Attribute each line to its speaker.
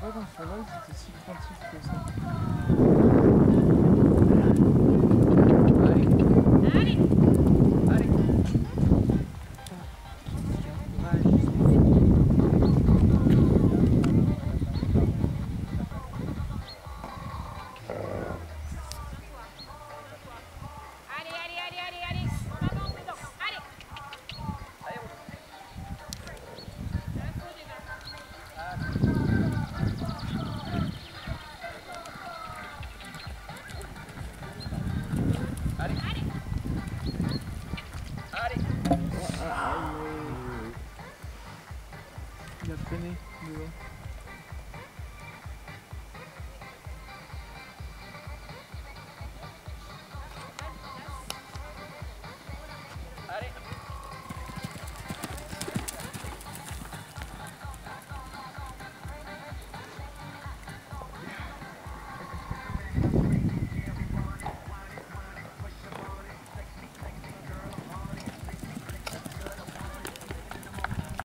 Speaker 1: pas si craintif que ça. Anthony, you will.